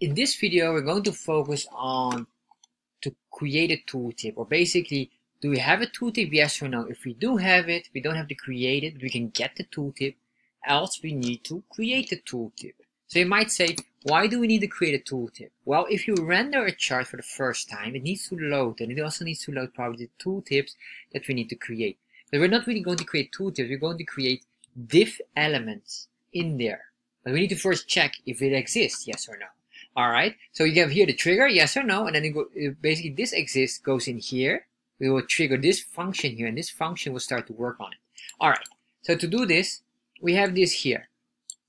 in this video, we're going to focus on to create a tooltip or basically do we have a tooltip? Yes or no. If we do have it we don't have to create it we can get the tooltip else we need to create the tooltip. So you might say why do we need to create a tooltip? Well if you render a chart for the first time it needs to load and it also needs to load probably the tooltips that we need to create. But we're not really going to create tooltips we're going to create div elements in there. But we need to first check if it exists yes or no all right. So you have here the trigger yes or no? And then go, basically this exists goes in here. We will trigger this function here and this function will start to work on it. All right. So to do this we have this here.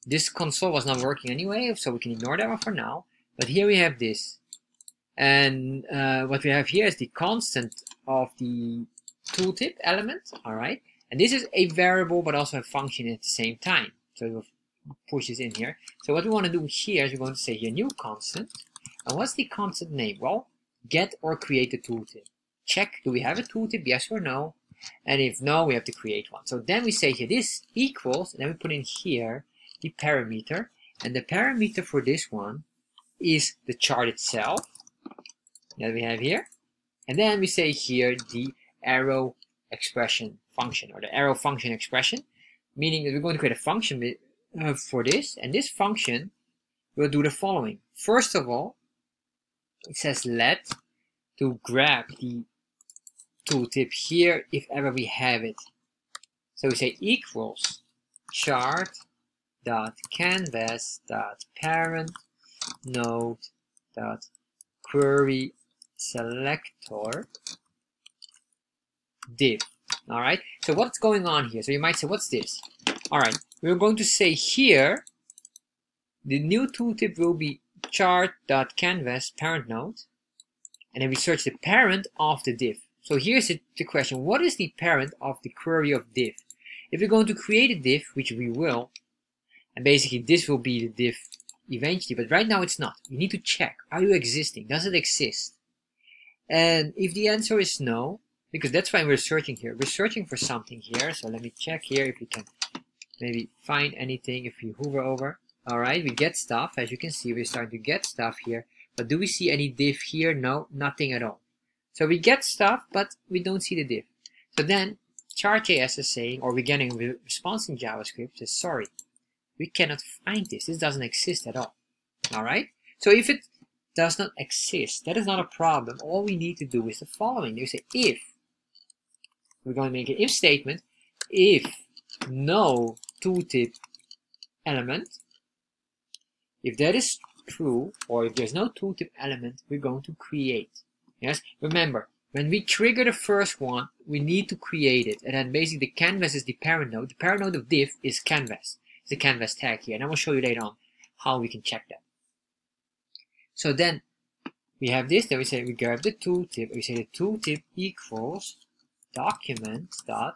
This console was not working anyway so we can ignore that one for now. But here we have this. And uh, what we have here is the constant of the tooltip element. All right. And this is a variable but also a function at the same time. So push this in here. So what we want to do here is we're going to say here new constant. And what's the constant name? Well, get or create a tooltip. Check, do we have a tooltip, yes or no? And if no, we have to create one. So then we say here this equals, and then we put in here the parameter. And the parameter for this one is the chart itself that we have here. And then we say here the arrow expression function or the arrow function expression, meaning that we're going to create a function uh, for this and this function will do the following. First of all it says let to grab the tooltip here if ever we have it. So we say equals chart dot canvas dot parent node dot query selector div all right so what's going on here? So you might say what's this? All right we're going to say here the new tooltip will be chart.canvas parent node and then we search the parent of the div so here's the, the question what is the parent of the query of div if we're going to create a div which we will and basically this will be the div eventually but right now it's not. We need to check are you existing? Does it exist? And if the answer is no because that's why we're searching here we're searching for something here so let me check here if we can maybe find anything if we hover over. Alright, we get stuff. As you can see, we're starting to get stuff here. But do we see any div here? No, nothing at all. So we get stuff, but we don't see the div. So then, chart.js is saying, or we're getting a response in JavaScript, says, sorry, we cannot find this. This doesn't exist at all. Alright? So if it does not exist, that is not a problem. All we need to do is the following. You say if, we're going to make an if statement, if no tooltip element. If that is true, or if there's no tooltip element, we're going to create. Yes, remember, when we trigger the first one, we need to create it. And then basically the canvas is the parent node. The parent node of div is canvas. It's the canvas tag here. And I will show you later on how we can check that. So then we have this, then we say we grab the tooltip, we say the tooltip equals document dot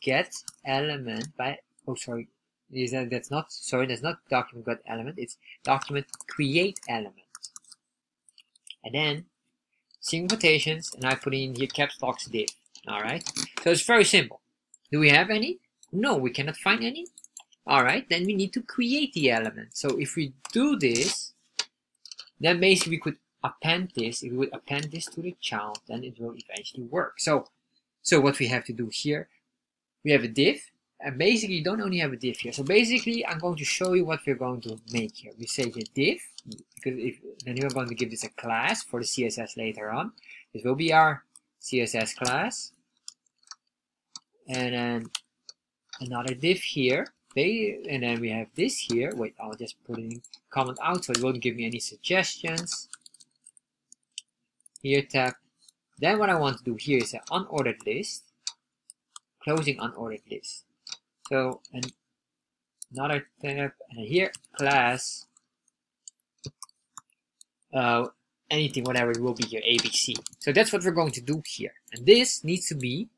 get element by oh sorry is that that's not sorry that's not document get element it's document create element. And then single quotations and I put in here caps locks div all right? So it's very simple. Do we have any? No we cannot find any. All right then we need to create the element. So if we do this then basically we could append this. If we would append this to the child then it will eventually work. So so what we have to do here we have a div and basically you don't only have a div here. So basically i'm going to show you what we're going to make here. We say the div because if then we're going to give this a class for the css later on. This will be our css class. And then another div here. And then we have this here. Wait i'll just put it in comment out so it won't give me any suggestions. Here tab then what i want to do here is an unordered list closing unordered list. So and another tab and here class uh, anything whatever it will be here ABC. So that's what we're going to do here. And this needs to be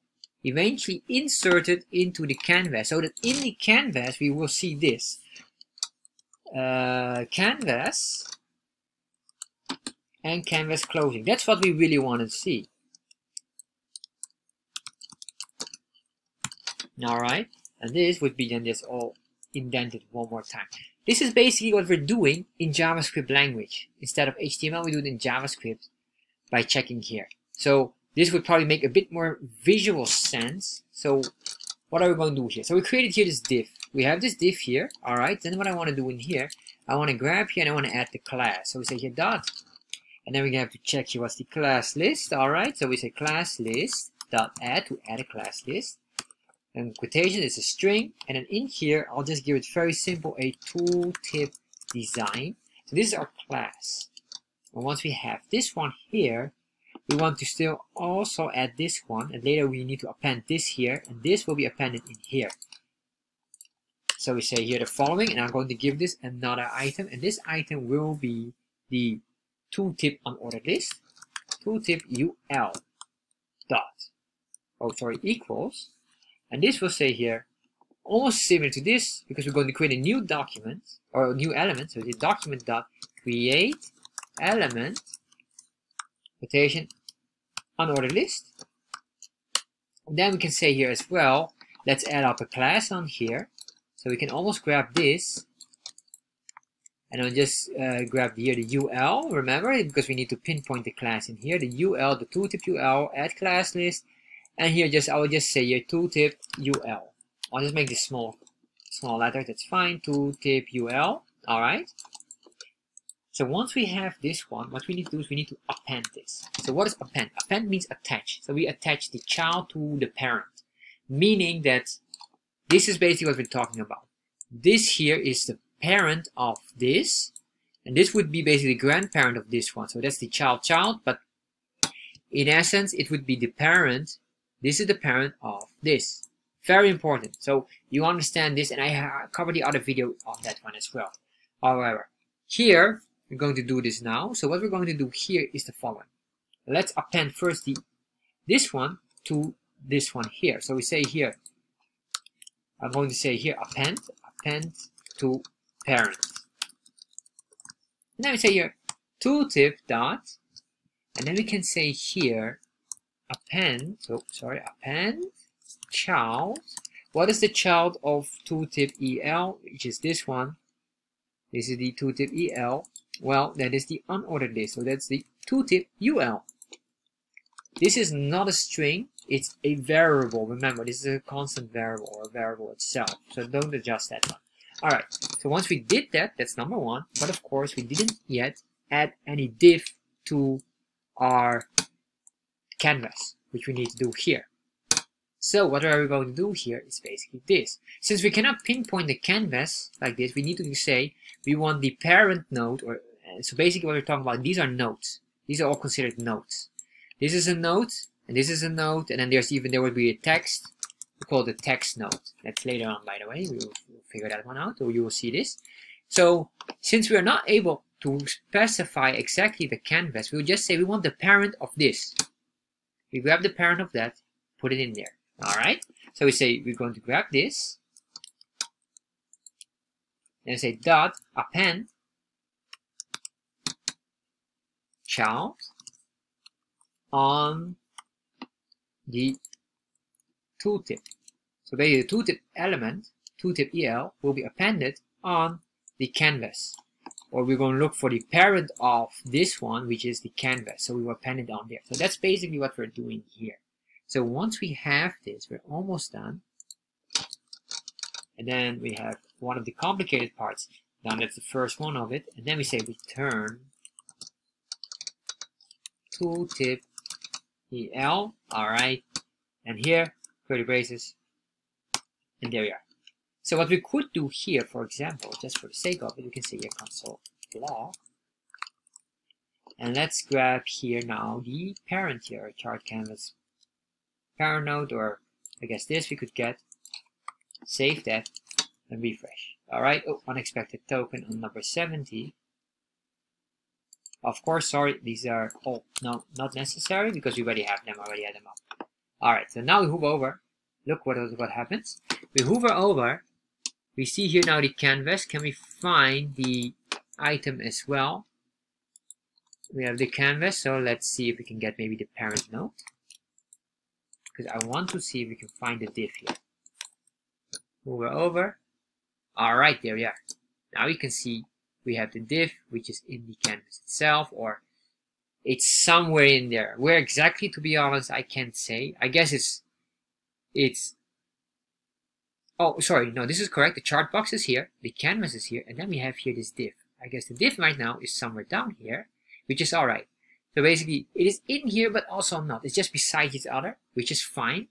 eventually inserted into the canvas so that in the canvas we will see this uh, canvas and canvas closing. That's what we really want to see. all right and this would be then just all indented one more time This is basically what we're doing in JavaScript language. Instead of HTML, we do it in JavaScript by checking here. So this would probably make a bit more visual sense. So what are we going to do here? So we created here this div. We have this div here, all right? Then what I want to do in here, I want to grab here and I want to add the class. So we say here dot, and then we have to check here what's the class list, all right? So we say class list dot add to add a class list. And quotation is a string, and then in here I'll just give it very simple a tooltip design. So this is our class. And once we have this one here, we want to still also add this one and later we need to append this here and this will be appended in here so we say here the following and I'm going to give this another item and this item will be the tooltip unordered list tooltip ul dot oh sorry equals and this will say here almost similar to this because we're going to create a new document or a new element so the document dot create element quotation unordered list. Then we can say here as well, let's add up a class on here. So we can almost grab this and I'll just uh, grab here the UL, remember, because we need to pinpoint the class in here, the UL, the tooltip UL, add class list, and here just I will just say here tooltip UL. I'll just make this small, small letter, that's fine, tooltip UL, alright. So once we have this one, what we need to do is we need to append this. So what is append? Append means attach. So we attach the child to the parent, meaning that this is basically what we're talking about. This here is the parent of this, and this would be basically grandparent of this one. So that's the child child, but in essence, it would be the parent. This is the parent of this. Very important. So you understand this, and I covered the other video of that one as well. However, here we're going to do this now. So what we're going to do here is the following. Let's append first the this one to this one here. So we say here, I'm going to say here append, append to parent. And then we say here tooltip dot, and then we can say here append, so sorry, append child. What is the child of tooltip EL, which is this one? This is the tooltip EL. Well, that is the unordered list. So that's the tooltip UL. This is not a string. It's a variable. Remember, this is a constant variable or a variable itself. So don't adjust that one. All right. So once we did that, that's number one. But of course, we didn't yet add any div to our canvas, which we need to do here. So what are we going to do here is basically this. Since we cannot pinpoint the canvas like this, we need to say we want the parent node or so basically what we're talking about, these are nodes. These are all considered nodes. This is a node, and this is a node, and then there's even, there would be a text. We call it the text node. That's later on, by the way. We'll figure that one out, or you will see this. So, since we are not able to specify exactly the canvas, we'll just say we want the parent of this. We grab the parent of that, put it in there. Alright? So we say we're going to grab this, and say dot append child on the tooltip. So basically the tooltip element, tooltip EL, will be appended on the canvas. Or we're going to look for the parent of this one, which is the canvas. So we will append it on there. So that's basically what we're doing here. So once we have this, we're almost done. And then we have one of the complicated parts done. That's the first one of it. And then we say return tooltip EL, alright, and here, curly braces, and there we are. So what we could do here, for example, just for the sake of it, we can say here console log, and let's grab here now the parent here, chart canvas parent node, or I guess this we could get, save that, and refresh. Alright, oh, unexpected token on number 70. Of course, sorry, these are all no, not necessary because we already have them, already had them up. Alright, so now we hover over. Look what, what happens. We hover over. We see here now the canvas. Can we find the item as well? We have the canvas, so let's see if we can get maybe the parent node. Because I want to see if we can find the div here. Hover over. Alright, there we are. Now you can see we have the div, which is in the canvas itself, or it's somewhere in there. Where exactly, to be honest, I can't say. I guess it's, it's, oh, sorry, no, this is correct. The chart box is here, the canvas is here, and then we have here this div. I guess the div right now is somewhere down here, which is alright. So basically, it is in here, but also not. It's just beside each other, which is fine.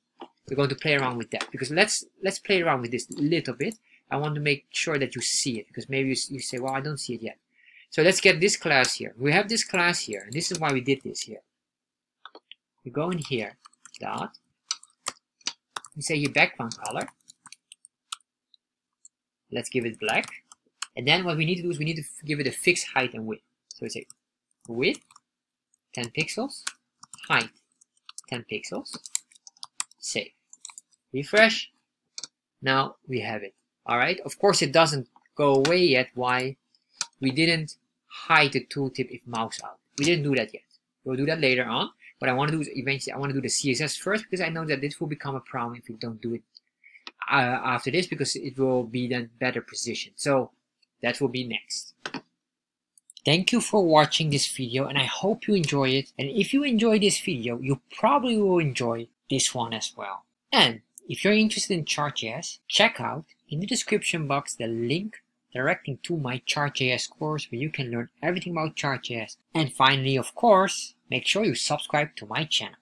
We're going to play around with that because let's let's play around with this a little bit. I want to make sure that you see it because maybe you, you say, well, I don't see it yet. So let's get this class here. We have this class here, and this is why we did this here. We go in here, dot. We say your background color. Let's give it black. And then what we need to do is we need to give it a fixed height and width. So we say width 10 pixels, height 10 pixels, save. Refresh. Now we have it. Alright, of course it doesn't go away yet. Why? We didn't hide the tooltip if mouse out. We didn't do that yet. We'll do that later on. What I want to do is eventually I want to do the CSS first because I know that this will become a problem if we don't do it uh, after this because it will be then better positioned. So that will be next. Thank you for watching this video and I hope you enjoy it. And if you enjoy this video, you probably will enjoy this one as well. And if you're interested in Chart.js, check out in the description box the link directing to my Chart.js course where you can learn everything about Chart.js. And finally, of course, make sure you subscribe to my channel.